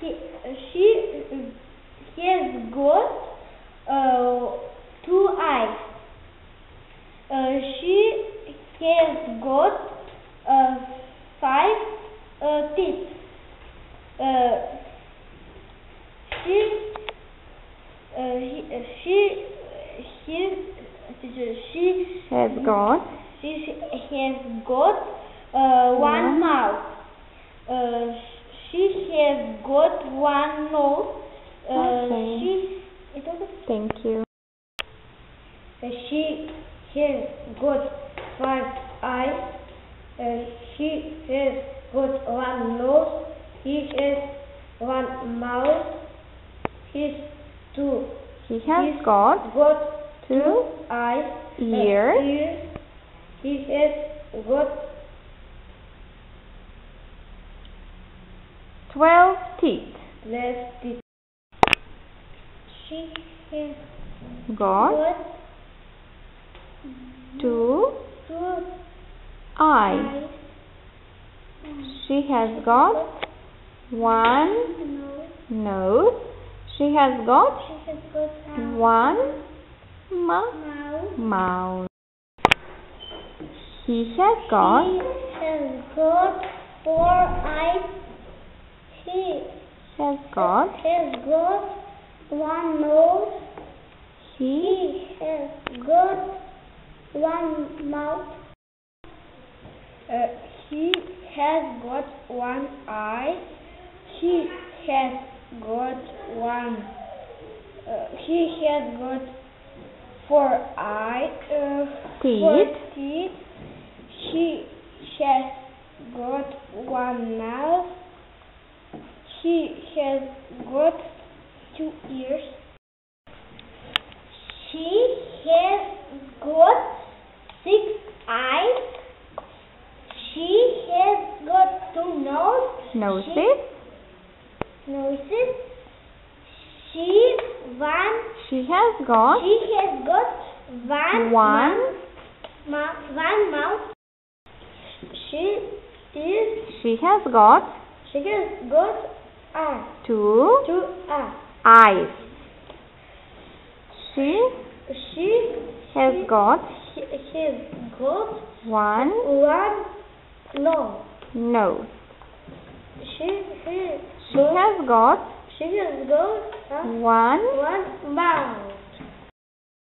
she has got uh, two eyes. Uh, she has got uh, five uh, teeth. Uh, she uh, he, she he, she Has got she has got uh, one One. mouth. Has got one nose. Uh, Okay. She it Thank you. uh, she has got five eyes. Uh, she has got one nose. He has one mouth. He's two. He has He's got got two eyes. uh, ears. ears. He has got twelve teeth. left teeth. She has Got got two two eyes. She has got one nose. She has got She has got one mouth. mouth. mouth. He has got He has got four eyes. Has got has got one nose. he He has got one mouth. Uh, he has got one eye. He has got one. Uh, he has got four eyes. Uh, four Teeth. teeth. He has got one mouth. He has got two ears. She has got six eyes. She has got two nose, noses. noses. She one. She has got She has got one. One. Mouth, one mouth. She is. she has got She has got uh, two two uh, eyes. She She has she, got She has got one one nose. nose. She she She has got she has got uh, one one mouth.